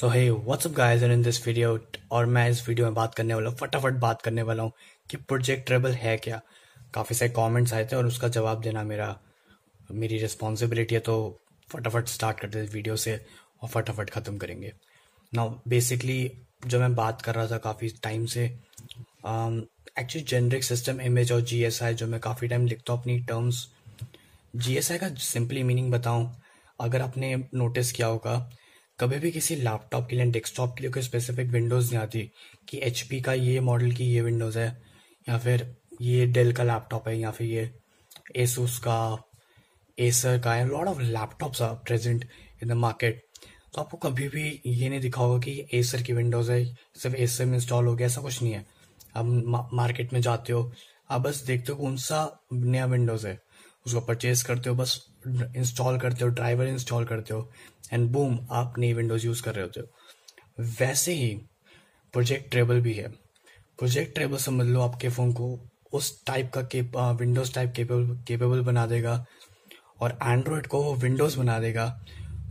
So hey what's up and in this video और मैं इस वीडियो में बात करने वाला हूँ, फटाफट बात करने वाला हूँ कि प्रोजेक्ट ट्रेबल है क्या? काफ़ी सारे कमेंट्स आए थे और उसका जवाब देना मेरा, मेरी रिस्पॉन्सिबिलिटी है तो फटाफट स्टार्ट करते हैं वीडियो से और फटाफट ख़त्म करेंगे। नाउ बेसिकली जो मैं बात कर रहा था काफ़ी टाइम से एक्चुअली जेनरिक सिस्टम इमेज और जीएसआई जो मैं काफ़ी टाइम लिखता हूँ अपनी टर्म्स जीएसआई का सिंपली मीनिंग बताऊँ, अगर आपने नोटिस किया होगा कभी भी किसी लैपटॉप के लिए डेस्कटॉप के लिए कोई स्पेसिफिक विंडोज़ नहीं आती कि एच का ये मॉडल की ये विंडोज़ है, या फिर ये डेल का लैपटॉप है, या फिर ये एसूस का एसर का lot of laptops are present in the market तो आपको कभी भी ये नहीं दिखा होगा कि एसर की विंडोज़ है, सिर्फ़ एसर में इंस्टॉल हो गया, ऐसा कुछ नहीं है। आप मार्केट में जाते हो, आप बस देखते हो कौन सा नया विंडोज़ है। उसको परचेज करते हो, बस इंस्टॉल करते हो ड्राइवर इंस्टॉल करते हो एंड बूम आप नई विंडोज़ यूज़ कर रहे होते हो। वैसे ही प्रोजेक्ट ट्रेबल भी है। प्रोजेक्ट ट्रेबल समझ लो आपके फ़ोन को उस टाइप का विंडोज़ टाइप केपेबल बना देगा, और एंड्रॉयड को वो विंडोज़ बना देगा,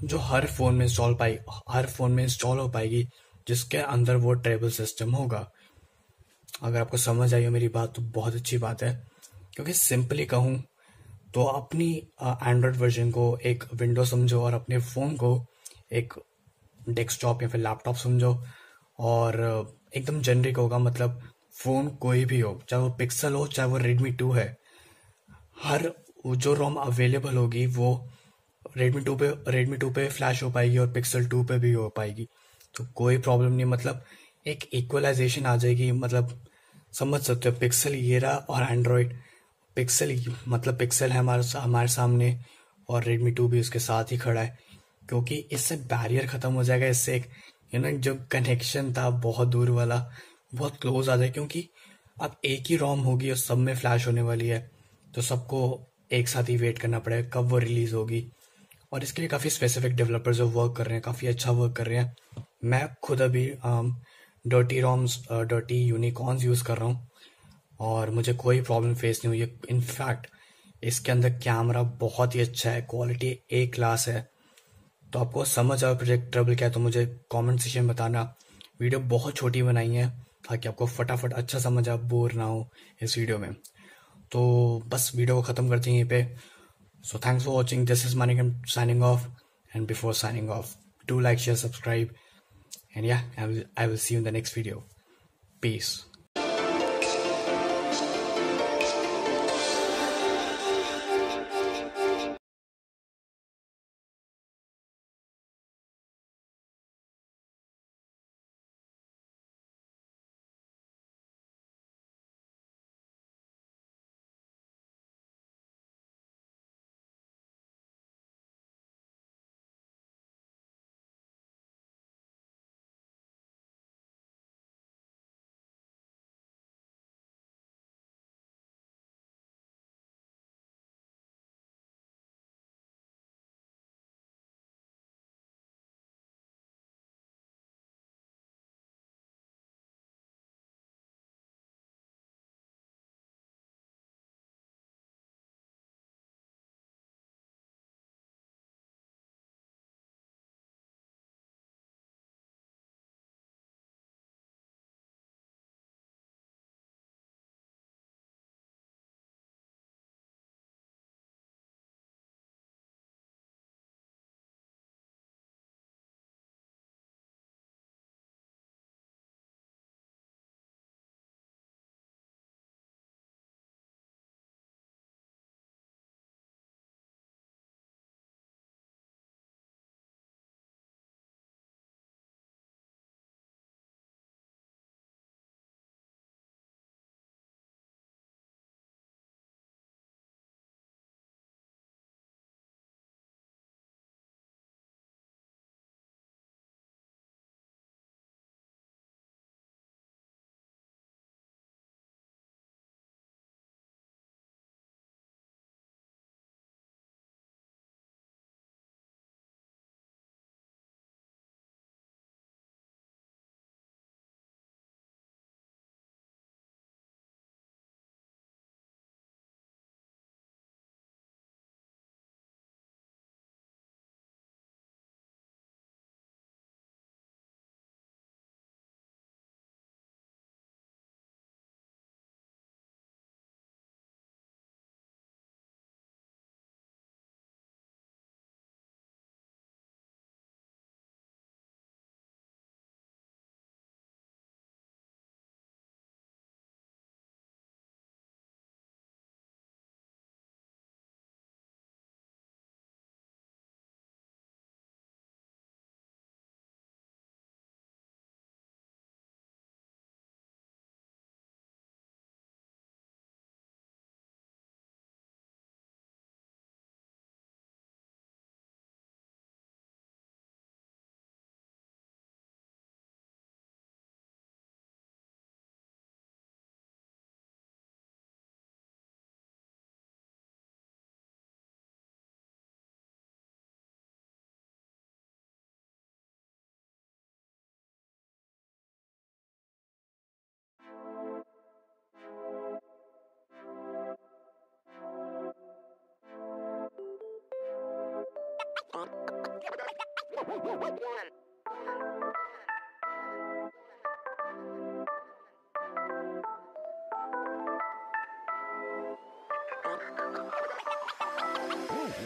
जो हर फ़ोन में इंस्टॉल पाई, हर फ़ोन में इंस्टॉल हो पाएगी, जिसके अंदर वो ट्रेबल सिस्टम होगा। अगर आपको समझ आई हो मेरी बात तो बहुत अच्छी बात है, क्योंकि सिंपली कहूँ तो अपनी एंड्रॉयड वर्जन को, एक विंडो समझो और अपने फ़ोन को एक डेस्कटॉप या फिर लैपटॉप समझो। और एकदम जेनरिक होगा मतलब फ़ोन कोई भी हो, चाहे वो पिक्सल हो, चाहे वो रेडमी टू है, हर जो रोम अवेलेबल होगी, वो रेडमी टू पे रेडमी टू पे फ्लैश हो पाएगी और पिक्सल टू पे भी हो पाएगी। तो कोई प्रॉब्लम नहीं मतलब एक इक्वलाइजेशन आ जाएगी मतलब समझ सकते हो पिक्सल ये रहा और एंड्रॉयड पिक्सल मतलब पिक्सल है हमारे हमारे सामने और रेडमी टू भी उसके साथ ही खड़ा है, क्योंकि इससे बैरियर ख़त्म हो जाएगा, इससे एक यू नो जो कनेक्शन था बहुत दूर वाला, बहुत क्लोज आ जाए, क्योंकि अब एक ही रॉम होगी और सब में फ्लैश होने वाली है तो सबको एक साथ ही वेट करना पड़ेगा कब वो रिलीज़ होगी। और इसके लिए काफ़ी स्पेसिफिक डेवलपर्स जो वर्क कर रहे हैं, काफ़ी अच्छा वर्क कर रहे हैं। मैं खुद अभी dirty ROMs dirty unicorns use कर रहा हूँ। और मुझे कोई प्रॉब्लम फेस नहीं हुई। इनफैक्ट इसके अंदर कैमरा बहुत ही अच्छा है क्वालिटी ए क्लास है। तो आपको समझ आओ प्रोजेक्ट ट्रबल क्या है तो मुझे कमेंट सेक्शन में बताना। वीडियो बहुत छोटी बनाई है, ताकि आपको फटाफट अच्छा समझ आ बोर ना हो इस वीडियो में। तो बस वीडियो को ख़त्म करते हैं यहीं पे। So thanks for watching this is Manik signing off and before signing off do like share subscribe and yeah I will see you in the next video peace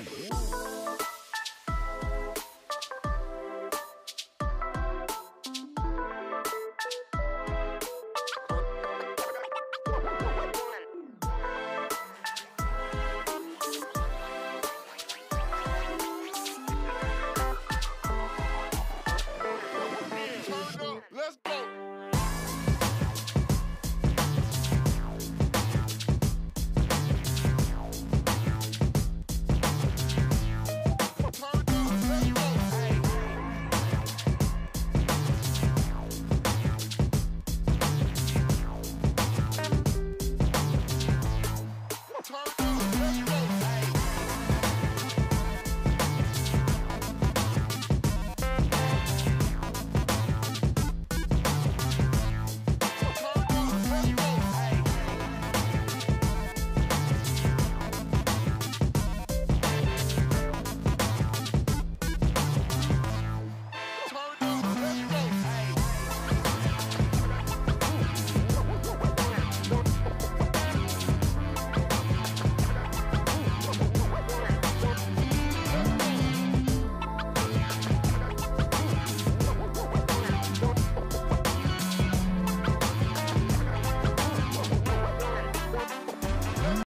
Mm-hmm.